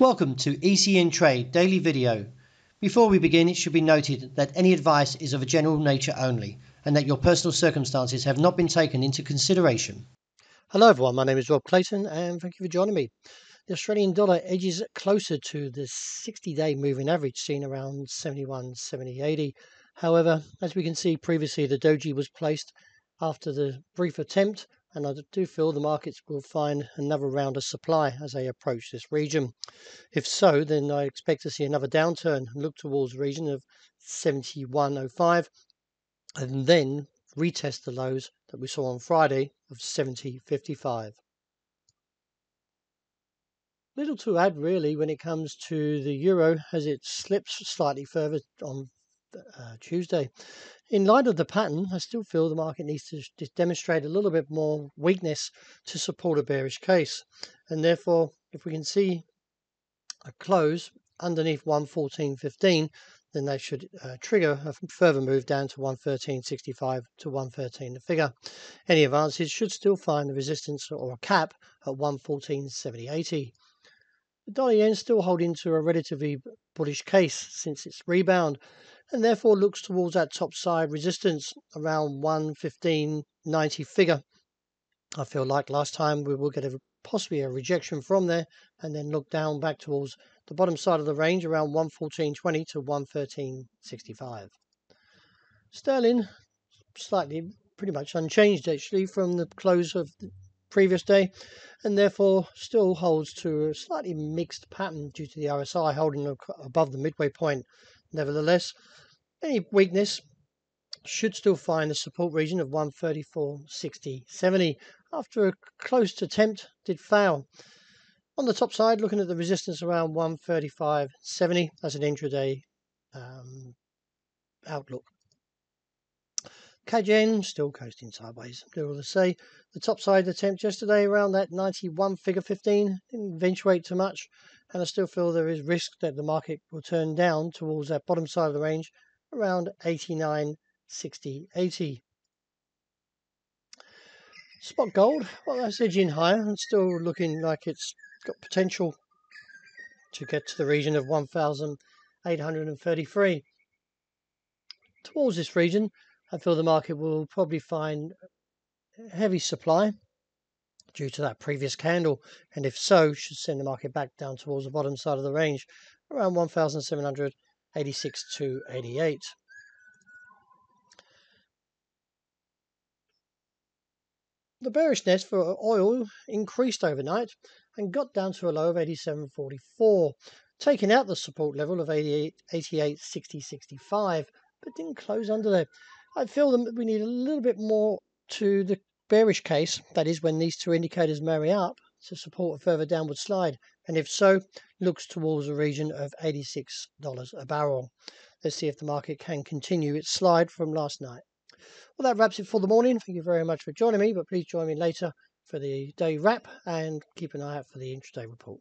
Welcome to ECN Trade Daily Video. Before we begin, it should be noted that any advice is of a general nature only and that your personal circumstances have not been taken into consideration. Hello everyone, my name is Rob Clayton and thank you for joining me. The Australian dollar edges closer to the 60-day moving average seen around 71, 70, 80. However, as we can see previously, the doji was placed after the brief attempt and I do feel the markets will find another round of supply as they approach this region. If so, then I expect to see another downturn and look towards the region of 71.05 and then retest the lows that we saw on Friday of 70.55. Little to add really when it comes to the euro as it slips slightly further on uh, Tuesday. In light of the pattern, I still feel the market needs to demonstrate a little bit more weakness to support a bearish case. And therefore, if we can see a close underneath 114.15, then that should uh, trigger a further move down to 113.65 to 113 the figure. Any advances should still find the resistance or a cap at 114.7080. The dollar yen still holding to a relatively bullish case since its rebound and therefore looks towards that top side resistance around 115.90 figure. I feel like last time we will get a, possibly a rejection from there and then look down back towards the bottom side of the range around 114.20 to 113.65. Sterling slightly pretty much unchanged actually from the close of the previous day and therefore still holds to a slightly mixed pattern due to the RSI holding above the midway point. Nevertheless, any weakness should still find the support region of 134.60, 70 after a close attempt did fail. On the top side, looking at the resistance around 135.70 as an intraday um, outlook. CAD still coasting sideways. Little to say. The top side attempt yesterday around that 91 figure 15 didn't eventuate too much, and I still feel there is risk that the market will turn down towards that bottom side of the range around 89, 60, 80. Spot gold, well, that's edging higher and still looking like it's got potential to get to the region of 1,833. Towards this region, I feel the market will probably find heavy supply due to that previous candle, and if so, should send the market back down towards the bottom side of the range, around 1,786 to 88. The bearishness for oil increased overnight and got down to a low of 87.44, taking out the support level of 88, 88 60, 65, but didn't close under there. I feel that we need a little bit more to the bearish case, that is, when these two indicators marry up to support a further downward slide and if so, looks towards a region of $86 a barrel. Let's see if the market can continue its slide from last night. Well, that wraps it for the morning. Thank you very much for joining me, but please join me later for the day wrap and keep an eye out for the intraday report.